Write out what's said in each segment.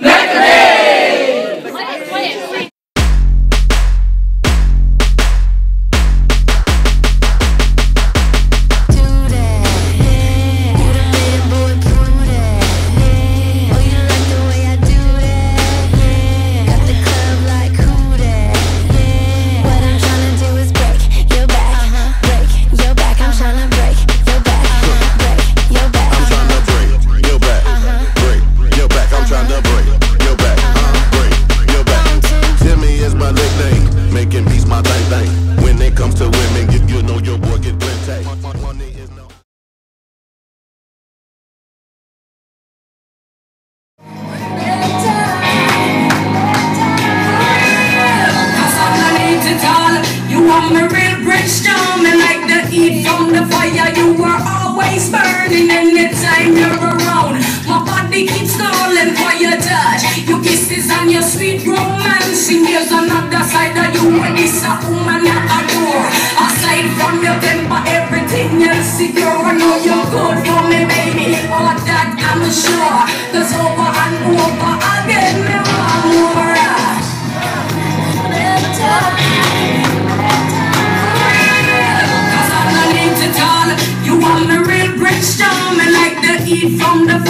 Do heat from the fire You were always burning anytime you're around. My body keeps calling for your touch. Your kisses and your sweet romance. And there's another side of you And it's a woman I adore. Aside from your temper Everything else secure I know you're good for me baby. All that I'm sure. Cause over and over again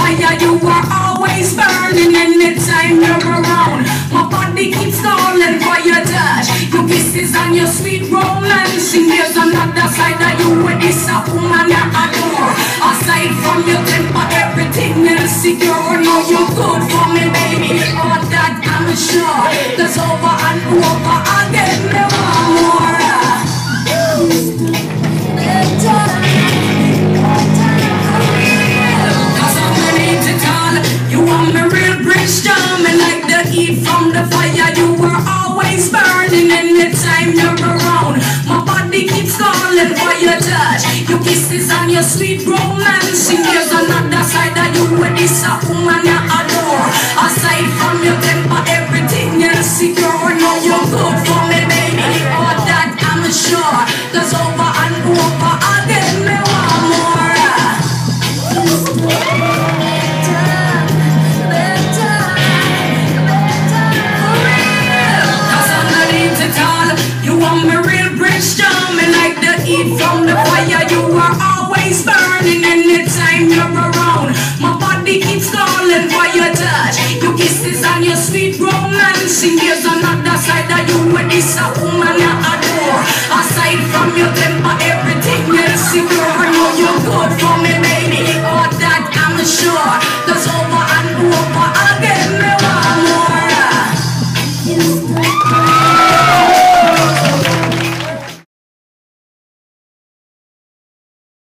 fire You are always burning anytime you're around. My body keeps calling for your touch. Your kisses and your sweet romance. And there's another side of you And it's a woman I adore. Aside from your temper Everything else secure Know you're good for me baby. All that I'm sure. Cause over and over kisses and your sweet romance. There's another side of you And it's a woman I adore. Aside from your temper Everything else secure Know you're good for me baby. All that I'm sure. Cause over and over again Me want more. Cause not into tall. You want me real brimstone And like the heat from the fire. You are always burning anytime you're around My body keeps calling for your touch. Your kisses and your sweet romance. And there's another side of you And it's a